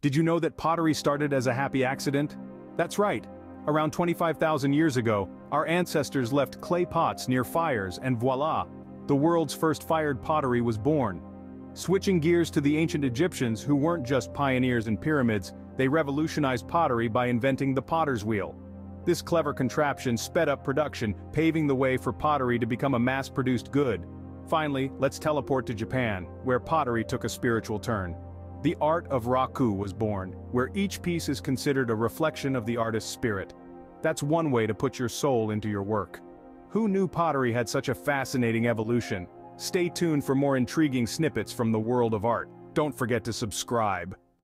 Did you know that pottery started as a happy accident? That's right. Around 25,000 years ago, our ancestors left clay pots near fires and voila, the world's first fired pottery was born. Switching gears to the ancient Egyptians who weren't just pioneers in pyramids, they revolutionized pottery by inventing the potter's wheel. This clever contraption sped up production, paving the way for pottery to become a mass-produced good. Finally, let's teleport to Japan, where pottery took a spiritual turn. The art of raku was born, where each piece is considered a reflection of the artist's spirit. That's one way to put your soul into your work. Who knew pottery had such a fascinating evolution? Stay tuned for more intriguing snippets from the world of art. Don't forget to subscribe.